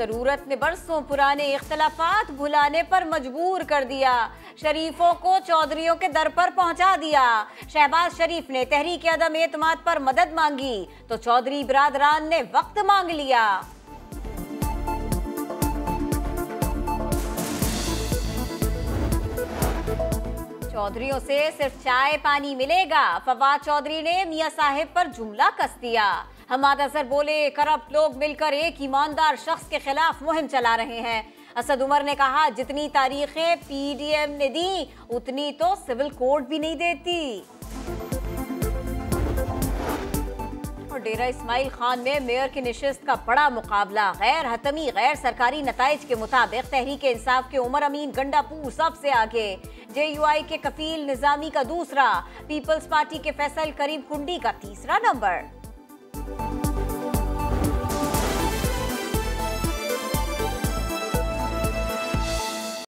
ज़रूरत ने बरसों पुराने इख्तलाफात भुलाने पर मजबूर कर दिया। शरीफों को चौधरियों के दर पर पहुँचा दिया। शहबाज शरीफ ने तहरीक अदम एतमाद पर मदद मांगी तो चौधरी बिरादरान ने वक्त मांग लिया। चौधरियों से सिर्फ़ चाय पानी मिलेगा। फवाद चौधरी ने मियाँ साहेब पर जुमला कस दिया। हमाद अजहर बोले, करप्ट लोग मिलकर एक ईमानदार शख्स के खिलाफ मुहिम चला रहे हैं। असद उमर ने कहा, जितनी तारीखें पीडीएम ने दी, उतनी तो सिविल कोर्ट भी नहीं देती। और डेरा इस्माइल खान में मेयर की नशस्त का बड़ा मुकाबला। गैर हतमी, गैर सरकारी नतज के मुताबिक तहरीक इंसाफ के उमर अमीन गंडापू सबसे आगे। जे यू आई के कफील निजामी का दूसरा, पीपल्स पार्टी के फैसल करीब कुंडी का तीसरा नंबर।